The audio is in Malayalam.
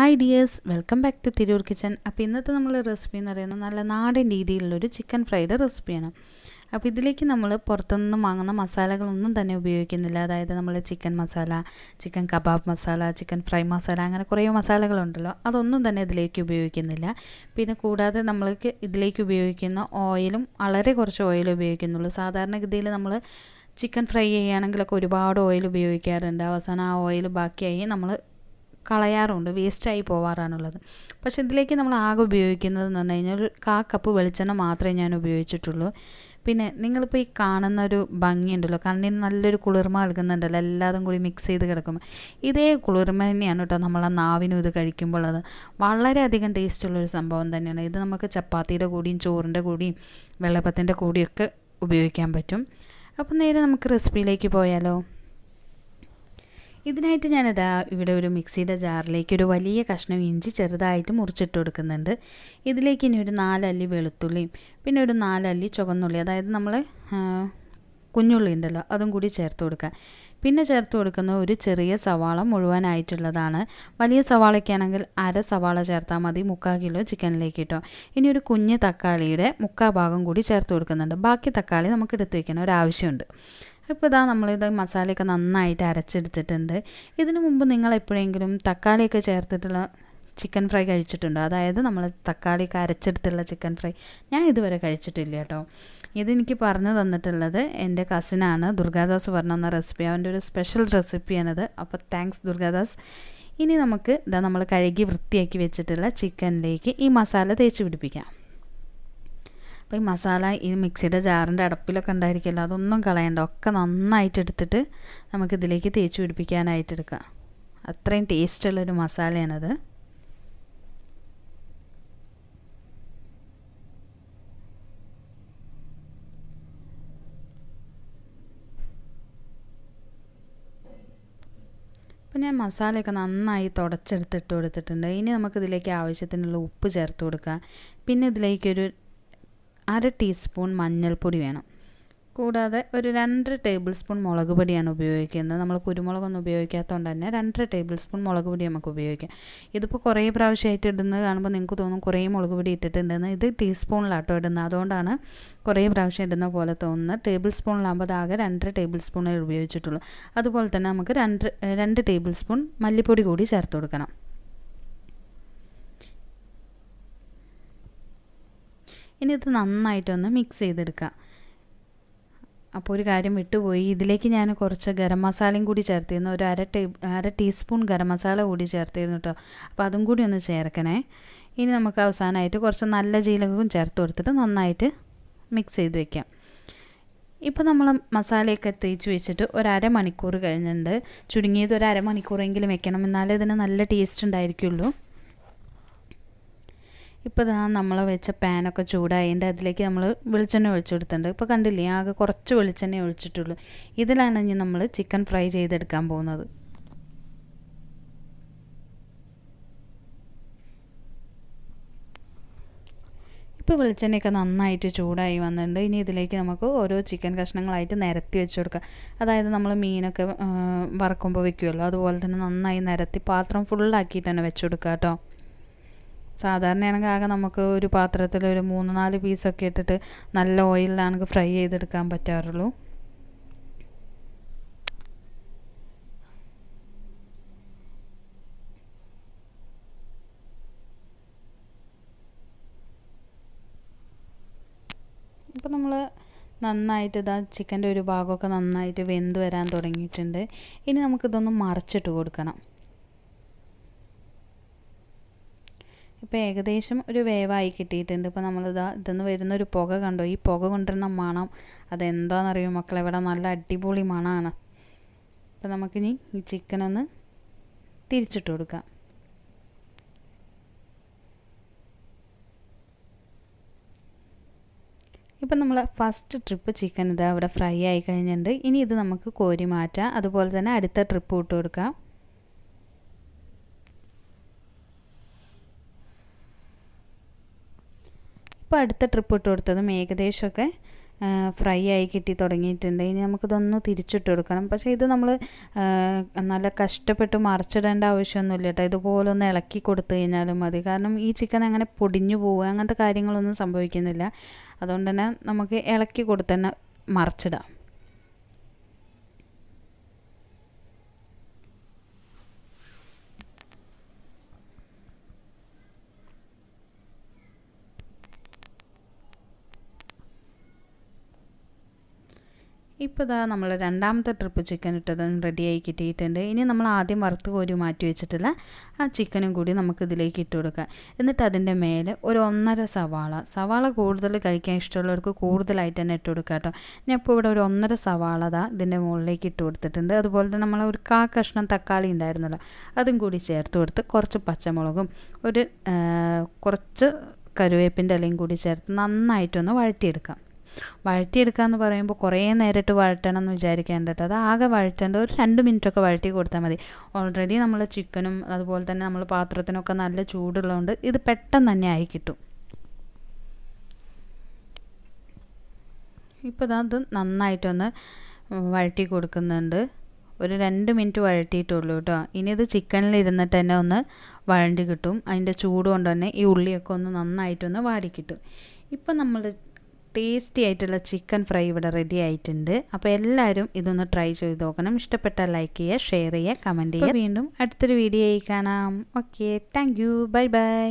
Hi dears welcome back to Tirur kitchen അപ്പോൾ ഇന്നത്തെ നമ്മൾ റെസിപ്പി എന്ന് പറയുന്നത് നല്ല നാടൻ രീതിയിലുള്ളൊരു ചിക്കൻ ഫ്രൈഡ് റെസിപ്പിയാണ് അപ്പോൾ ഇതിലേക്ക് നമ്മൾ പുറത്തുനിന്ന് വാങ്ങുന്ന മസാലകളൊന്നും തന്നെ ഉപയോഗിക്കുന്നില്ല. അതായത് നമ്മൾ chicken masala chicken kebab masala chicken fry masala അങ്ങനെ കുറേ മസാലകളുണ്ടല്ലോ. അതൊന്നും തന്നെ ഇതിലേക്ക് ഉപയോഗിക്കുന്നില്ല. പിന്നെ കൂടാതെ നമ്മൾക്ക് ഇതിലേക്ക് ഉപയോഗിക്കുന്ന ഓയിലും വളരെ കുറച്ച് ഓയിൽ ഉപയോഗിക്കുന്നുള്ളൂ. സാധാരണഗതിയിൽ നമ്മൾ ചിക്കൻ ഫ്രൈ ചെയ്യുകയാണെങ്കിലൊക്കെ ഒരുപാട് ഓയിൽ ഉപയോഗിക്കാറുണ്ട്. അവസാനം ആ ഓയിൽ ബാക്കിയായി നമ്മൾ കളയാറുണ്ട് വേസ്റ്റായി പോവാറാണുള്ളത്. പക്ഷേ ഇതിലേക്ക് നമ്മൾ ആകെ ഉപയോഗിക്കുന്നത് എന്ന് പറഞ്ഞു കഴിഞ്ഞാൽ കാ കപ്പ് വെളിച്ചെണ്ണ മാത്രമേ ഞാൻ ഉപയോഗിച്ചിട്ടുള്ളൂ. പിന്നെ നിങ്ങളിപ്പോൾ ഈ കാണുന്ന ഒരു ഭംഗിയുണ്ടല്ലോ കണ്ണിന് നല്ലൊരു കുളിർമ നൽകുന്നുണ്ടല്ലോ എല്ലാതും കൂടി മിക്സ് ചെയ്ത് കിടക്കുമ്പോൾ. ഇതേ കുളിർമ തന്നെയാണ് കേട്ടോ നമ്മൾ നാവിനും ഇത് കഴിക്കുമ്പോൾ അത് വളരെയധികം ടേസ്റ്റുള്ളൊരു സംഭവം തന്നെയാണ്. ഇത് നമുക്ക് ചപ്പാത്തിയുടെ കൂടിയും ചോറിന്റെ കൂടിയും വെള്ളപ്പത്തിന്റെ കൂടിയൊക്കെ ഉപയോഗിക്കാൻ പറ്റും. അപ്പോൾ നേരെ നമുക്ക് റെസിപ്പിയിലേക്ക് പോയാലോ? ഇതിനായിട്ട് ഞാനിതാ ഇവിടെ ഒരു മിക്സിയുടെ ജാറിലേക്ക് ഒരു വലിയ കഷ്ണം ഇഞ്ചി ചെറുതായിട്ട് മുറിച്ചിട്ട് കൊടുക്കുന്നുണ്ട്. ഇതിലേക്ക് ഇനി ഒരു നാലല്ലി വെളുത്തുള്ളിയും പിന്നെ ഒരു നാലല്ലി ചുവന്നുള്ളി അതായത് നമ്മൾ കുഞ്ഞുള്ളി ഉണ്ടല്ലോ അതും കൂടി ചേർത്ത് കൊടുക്കുക. പിന്നെ ചേർത്ത് കൊടുക്കുന്ന ഒരു ചെറിയ സവാള മുഴുവനായിട്ടുള്ളതാണ്. വലിയ സവാളയ്ക്കാണെങ്കിൽ അര സവാള ചേർത്താൽ മതി മുക്കാൽ കിലോ ചിക്കനിലേക്ക് ഇട്ടോ. ഇനി ഒരു കുഞ്ഞ് തക്കാളിയുടെ മുക്കാൽ ഭാഗം കൂടി ചേർത്ത് കൊടുക്കുന്നുണ്ട്. ബാക്കി തക്കാളി നമുക്ക് എടുത്ത് വയ്ക്കണം ഒരാവശ്യമുണ്ട് ഇപ്പോൾ ഇതാ നമ്മളിത് മസാലയൊക്കെ നന്നായിട്ട് അരച്ചെടുത്തിട്ടുണ്ട്. ഇതിനു മുമ്പ് നിങ്ങൾ എപ്പോഴെങ്കിലും തക്കാളിയൊക്കെ ചേർത്തിട്ടുള്ള ചിക്കൻ ഫ്രൈ കഴിച്ചിട്ടുണ്ടോ? അതായത് നമ്മൾ തക്കാളിയൊക്കെ അരച്ചെടുത്തുള്ള ചിക്കൻ ഫ്രൈ. ഞാൻ ഇതുവരെ കഴിച്ചിട്ടില്ല കേട്ടോ. ഇതെനിക്ക് പറഞ്ഞു തന്നിട്ടുള്ളത് എന്റെ കസിനാണ് ദുർഗാദാസ് പറഞ്ഞു തന്ന റെസിപ്പി അവന്റെ ഒരു സ്പെഷ്യൽ റെസിപ്പിയാണിത് അപ്പോൾ താങ്ക്സ് ദുർഗാദാസ്. ഇനി നമുക്ക് ഇതാ നമ്മൾ കഴുകി വൃത്തിയാക്കി വെച്ചിട്ടുള്ള ചിക്കനിലേക്ക് ഈ മസാല തേച്ച് പിടിപ്പിക്കാം. അപ്പോൾ ഈ മസാല ഈ മിക്സിയുടെ ജാറിന്റെ അടപ്പിലൊക്കെ ഉണ്ടായിരിക്കുമല്ലോ അതൊന്നും കളയണ്ട. ഒക്കെ നന്നായിട്ട് എടുത്തിട്ട് നമുക്ക് ഇതിലേക്ക് തേച്ച് പിടിപ്പിക്കാനായിട്ട് എടുക്കാം. അത്രയും ടേസ്റ്റുള്ളൊരു മസാലയാണത്. അപ്പോൾ ഞാൻ മസാലയൊക്കെ നന്നായി തുടച്ചെടുത്തിട്ട് കൊടുത്തിട്ടുണ്ട്. ഇനി നമുക്കിതിലേക്ക് ആവശ്യത്തിനുള്ള ഉപ്പ് ചേർത്ത് കൊടുക്കാം. പിന്നെ ഇതിലേക്കൊരു അര ടീസ്പൂൺ മഞ്ഞൾപ്പൊടി വേണം. കൂടാതെ ഒരു രണ്ടര ടേബിൾ സ്പൂൺ മുളക് പൊടിയാണ് ഉപയോഗിക്കുന്നത്. നമ്മൾ കുരുമുളകൊന്നും ഉപയോഗിക്കാത്തതുകൊണ്ട് തന്നെ രണ്ടര ടേബിൾ സ്പൂൺ മുളക് പൊടി നമുക്ക് ഉപയോഗിക്കാം. ഇതിപ്പോൾ കുറേ പ്രാവശ്യമായിട്ട് ഇടുന്നത് കാണുമ്പോൾ നിങ്ങൾക്ക് തോന്നും കുറേ മുളക് പൊടി ഇട്ടിട്ടുണ്ടെന്ന്. ഇത് ടീസ്പൂണിലാട്ടോ ഇടുന്നത്. അതുകൊണ്ടാണ് കുറേ പ്രാവശ്യം ഇടുന്ന പോലെ തോന്നുന്നത്. ടേബിൾ സ്പൂണിലാകുമ്പോൾ അതാകെ രണ്ടര ടേബിൾ സ്പൂണേ ഉപയോഗിച്ചിട്ടുള്ളൂ. അതുപോലെ തന്നെ നമുക്ക് രണ്ട് രണ്ട് ടേബിൾ സ്പൂൺ മല്ലിപ്പൊടി കൂടി ചേർത്ത് കൊടുക്കണം. ഇനി ഇത് നന്നായിട്ടൊന്ന് മിക്സ് ചെയ്തെടുക്കുക അപ്പോൾ ഒരു കാര്യം വിട്ടുപോയി. ഇതിലേക്ക് ഞാൻ കുറച്ച് ഗരം മസാലയും കൂടി ചേർത്തിരുന്നു. ഒരു അര ടേ അര ടീസ്പൂൺ ഗരം മസാല കൂടി ചേർത്തിരുന്നു കേട്ടോ അപ്പോൾ അതും കൂടി ഒന്ന് ചേർക്കണേ. ഇനി നമുക്ക് അവസാനമായിട്ട് കുറച്ച് നല്ല ജീരകവും ചേർത്ത് കൊടുത്തിട്ട് നന്നായിട്ട് മിക്സ് ചെയ്ത് വെക്കാം. ഇപ്പോൾ നമ്മൾ മസാലയൊക്കെ തേച്ച് വെച്ചിട്ട് ഒരു അരമണിക്കൂർ കഴിഞ്ഞിട്ടുണ്ട്. ചുരുങ്ങിയത് ഒരു അരമണിക്കൂറെങ്കിലും വെക്കണം. എന്നാലേ ഇതിന് നല്ല ടേസ്റ്റ് ഉണ്ടായിരിക്കുള്ളൂ. ഇപ്പോൾ ഇതാ നമ്മൾ വെച്ച പാനൊക്കെ ചൂടായതിന്റെ അതിലേക്ക് നമ്മൾ വെളിച്ചെണ്ണ ഒഴിച്ചു കൊടുത്തിട്ടുണ്ട് ഇപ്പോൾ കണ്ടില്ലേ ആകെ കുറച്ച് വെളിച്ചെണ്ണ ഒഴിച്ചിട്ടുള്ളൂ. ഇതിലാണ് ഇനി നമ്മൾ ചിക്കൻ ഫ്രൈ ചെയ്തെടുക്കാൻ പോകുന്നത്. ഇപ്പോൾ വെളിച്ചെണ്ണയൊക്കെ നന്നായിട്ട് ചൂടായി വന്നിട്ടുണ്ട്. ഇനി ഇതിലേക്ക് നമുക്ക് ഓരോ ചിക്കൻ കഷ്ണങ്ങളായിട്ട് നിരത്തി വെച്ച് കൊടുക്കാം അതായത് നമ്മൾ മീനൊക്കെ വറക്കുമ്പോൾ വെക്കുമല്ലോ അതുപോലെ തന്നെ നന്നായി നിരത്തി പാത്രം ഫുള്ളാക്കിയിട്ട് തന്നെ വെച്ച് കൊടുക്കുക കേട്ടോ. സാധാരണയാണെങ്കിൽ ആകെ നമുക്ക് ഒരു പാത്രത്തിൽ ഒരു മൂന്ന് നാല് പീസൊക്കെ ഇട്ടിട്ട് നല്ല ഓയിലിലാണെങ്കിൽ ഫ്രൈ ചെയ്തെടുക്കാൻ പറ്റാറുള്ളൂ. അപ്പോൾ നമ്മൾ നന്നായിട്ട് ഇതാ ചിക്കന്റെ ഒരു ഭാഗമൊക്കെ നന്നായിട്ട് വെന്ത് വരാൻ തുടങ്ങിയിട്ടുണ്ട്. ഇനി നമുക്കിതൊന്ന് മറിച്ചിട്ട് കൊടുക്കണം. ഇപ്പോൾ ഏകദേശം ഒരു വേവായി കിട്ടിയിട്ടുണ്ട്. ഇപ്പോൾ നമ്മളിതാ ഇതെന്ന് വരുന്ന ഒരു പുക കണ്ടോ? ഈ പുക കൊണ്ടുവരുന്ന മണം അതെന്താണെന്നറിയോ മക്കളെ? ഇവിടെ നല്ല അടിപൊളി മണമാണ് അപ്പോൾ നമുക്കിനി ഈ ചിക്കൻ ഒന്ന് തിരിച്ചിട്ട് കൊടുക്കാം. ഇപ്പം നമ്മൾ ഫസ്റ്റ് ട്രിപ്പ് ചിക്കൻ ഇതാ ഇവിടെ ഫ്രൈ ആയി കഴിഞ്ഞിട്ടുണ്ട്. ഇനി ഇത് നമുക്ക് കോരി മാറ്റാം. അതുപോലെ തന്നെ അടുത്ത ട്രിപ്പ് ഇട്ട് കൊടുക്കാം. ഇപ്പോൾ അടുത്ത ട്രിപ്പ് ഇട്ട് കൊടുത്തതും ഏകദേശമൊക്കെ ഫ്രൈ ആയി കിട്ടി തുടങ്ങിയിട്ടുണ്ട്. ഇനി നമുക്കിതൊന്ന് തിരിച്ചിട്ട് കൊടുക്കണം. പക്ഷേ ഇത് നമ്മൾ നല്ല കഷ്ടപ്പെട്ട് മറിച്ചിടേണ്ട ആവശ്യമൊന്നുമില്ല കേട്ടോ. ഇതുപോലെ ഒന്ന് ഇളക്കി കൊടുത്തു കഴിഞ്ഞാലും മതി. കാരണം ഈ ചിക്കൻ അങ്ങനെ പൊടിഞ്ഞു പോവുക അങ്ങനത്തെ കാര്യങ്ങളൊന്നും സംഭവിക്കുന്നില്ല. അതുകൊണ്ട് തന്നെ നമുക്ക് ഇളക്കി കൊടുത്ത് തന്നെ മറിച്ചിടാം. ഇപ്പോൾ ഇതാ നമ്മൾ രണ്ടാമത്തെ ട്രിപ്പ് ചിക്കൻ ഇട്ടതും റെഡിയായി കിട്ടിയിട്ടുണ്ട്. ഇനി നമ്മൾ ആദ്യം വറുത്ത് കോരി മാറ്റി വെച്ചിട്ടുള്ള ആ ചിക്കനും കൂടി നമുക്ക് ഇതിലേക്ക് ഇട്ട് കൊടുക്കാം. എന്നിട്ട് അതിന്റെ മേലെ ഒരു ഒന്നര സവാള സവാള കൂടുതൽ കഴിക്കാൻ ഇഷ്ടമുള്ളവർക്ക് കൂടുതലായിട്ട് തന്നെ ഇട്ട് കൊടുക്കാം കേട്ടോ. ഞാൻ ഇപ്പോൾ ഇവിടെ ഒരു ഒന്നര സവാള ദാ ഇതിന്റെ മുകളിലേക്ക് ഇട്ട് കൊടുത്തിട്ടുണ്ട്. അതുപോലെ തന്നെ നമ്മൾ ഒരു കാ കഷ്ണം തക്കാളി ഉണ്ടായിരുന്നല്ലോ അതും കൂടി ചേർത്ത് കൊടുത്ത് കുറച്ച് പച്ചമുളകും ഒരു കുറച്ച് കരുവേപ്പിന്റെ ഇലയും കൂടി ചേർത്ത് നന്നായിട്ടൊന്ന് വഴറ്റിയെടുക്കാം. വഴറ്റിയെടുക്കുക എന്ന് പറയുമ്പോൾ കുറേ നേരിട്ട് വഴറ്റണം എന്ന് വിചാരിക്കേണ്ട കേട്ടോ അത് ആകെ വഴറ്റേണ്ട ഒരു രണ്ട് മിനിറ്റൊക്കെ വഴറ്റി കൊടുത്താൽ മതി. ഓൾറെഡി നമ്മൾ ചിക്കനും അതുപോലെ തന്നെ നമ്മൾ പാത്രത്തിനൊക്കെ നല്ല ചൂടുള്ളതുകൊണ്ട് ഇത് പെട്ടെന്ന് തന്നെ ആയി കിട്ടും. ഇപ്പോൾ അത് നന്നായിട്ടൊന്ന് വഴറ്റി കൊടുക്കുന്നുണ്ട്. ഒരു രണ്ട് മിനിറ്റ് വഴറ്റിയിട്ടുള്ളൂ കേട്ടോ ഇനി ഇത് ചിക്കനിൽ ഇരുന്നിട്ട് തന്നെ ഒന്ന് വഴണ്ടി കിട്ടും. അതിന്റെ ചൂട് കൊണ്ട് തന്നെ ഈ ഉള്ളിയൊക്കെ ഒന്ന് നന്നായിട്ടൊന്ന് വാടി കിട്ടും. ഇപ്പം നമ്മൾ ടേസ്റ്റി ആയിട്ടുള്ള ചിക്കൻ ഫ്രൈ ഇവിടെ റെഡി ആയിട്ടുണ്ട്. അപ്പോൾ എല്ലാവരും ഇതൊന്ന് ട്രൈ ചെയ്ത് നോക്കണം. ഇഷ്ടപ്പെട്ടാൽ ലൈക്ക് ചെയ്യുക ഷെയർ ചെയ്യുക കമന്റ് ചെയ്യുക. വീണ്ടും അടുത്തൊരു വീഡിയോ കാണാം. Okay thank you bye bye